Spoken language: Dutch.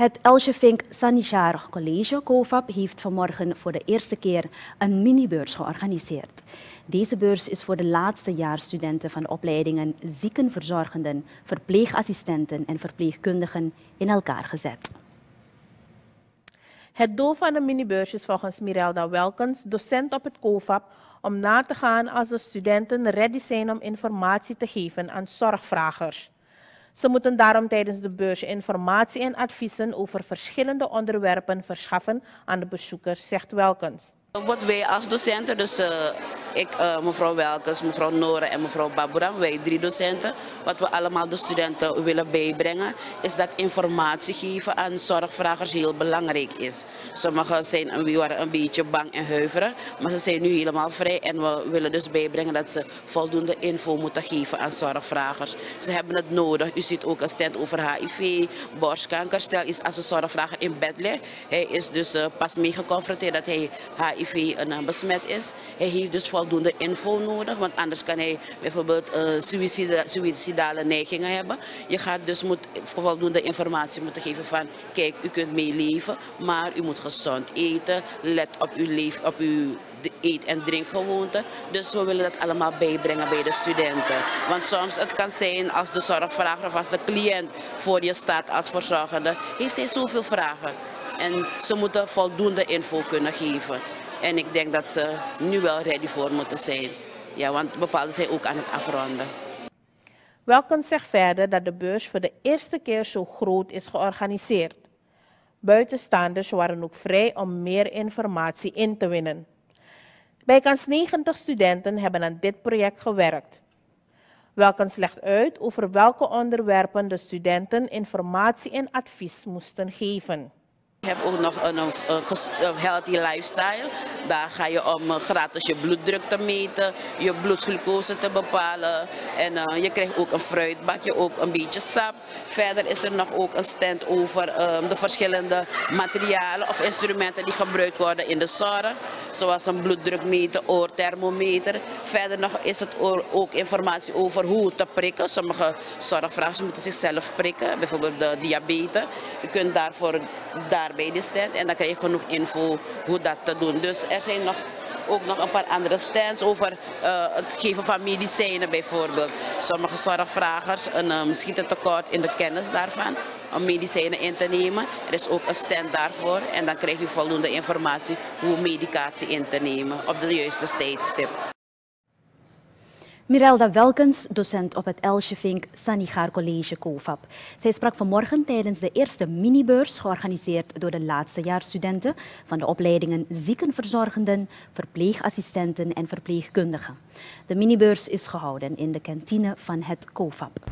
Het Elsje Vink Sanitair College COVAP heeft vanmorgen voor de eerste keer een minibeurs georganiseerd. Deze beurs is voor de laatste jaar studenten van opleidingen ziekenverzorgenden, verpleegassistenten en verpleegkundigen in elkaar gezet. Het doel van de minibeurs is volgens Mirelda Welkens, docent op het COVAP, om na te gaan als de studenten ready zijn om informatie te geven aan zorgvragers. Ze moeten daarom tijdens de beurs informatie en adviezen over verschillende onderwerpen verschaffen aan de bezoekers, zegt Welkens. Wat wij als docenten, dus uh, ik, uh, mevrouw Welkens, mevrouw Nora en mevrouw Baburam, wij drie docenten, wat we allemaal de studenten willen bijbrengen, is dat informatie geven aan zorgvragers heel belangrijk is. Sommigen zijn, we waren een beetje bang en huiveren, maar ze zijn nu helemaal vrij en we willen dus bijbrengen dat ze voldoende info moeten geven aan zorgvragers. Ze hebben het nodig. U ziet ook een stand over HIV, borstkanker. Stel is als een zorgvrager in bed ligt, hij is dus pas mee geconfronteerd dat hij HIV een besmet is. Hij heeft dus voldoende info nodig, want anders kan hij bijvoorbeeld uh, suïcide, suïcidale neigingen hebben. Je gaat dus moet voldoende informatie moeten geven van, kijk, u kunt meeleven, maar u moet gezond eten, let op uw, leef, op uw eet- en drinkgewoonten. Dus we willen dat allemaal bijbrengen bij de studenten. Want soms het kan zijn als de zorgvrager of als de cliënt voor je staat als verzorgende, heeft hij zoveel vragen. En ze moeten voldoende info kunnen geven. En ik denk dat ze nu wel ready voor moeten zijn. Ja, want bepaalde zijn ook aan het afronden. Welkens zegt verder dat de beurs voor de eerste keer zo groot is georganiseerd. Buitenstaanders waren ook vrij om meer informatie in te winnen. Bijkans 90 studenten hebben aan dit project gewerkt. Welkens legt uit over welke onderwerpen de studenten informatie en advies moesten geven. Je hebt ook nog een, een, healthy lifestyle. Daar ga je om gratis je bloeddruk te meten, je bloedglucose te bepalen. En uh, je krijgt ook een fruitbakje, ook een beetje sap. Verder is er nog ook een stand over um, de verschillende materialen of instrumenten die gebruikt worden in de zorg. Zoals een bloeddrukmeter, oorthermometer. Verder nog is het ook informatie over hoe te prikken. Sommige zorgvragers moeten zichzelf prikken, bijvoorbeeld de diabetes. Je kunt daarvoor daar bij de stand en dan krijg je genoeg info hoe dat te doen. Dus er zijn nog ook nog een paar andere stands over uh, het geven van medicijnen bijvoorbeeld. Sommige zorgvragers een, um, schieten tekort in de kennis daarvan om medicijnen in te nemen. Er is ook een stand daarvoor en dan krijg je voldoende informatie hoe medicatie in te nemen op de juiste tijdstip. Mirelda Welkens, docent op het Elsje Vink Sanigaar College COVAP. Zij sprak vanmorgen tijdens de eerste minibeurs georganiseerd door de laatstejaarsstudenten van de opleidingen ziekenverzorgenden, verpleegassistenten en verpleegkundigen. De minibeurs is gehouden in de kantine van het COVAP.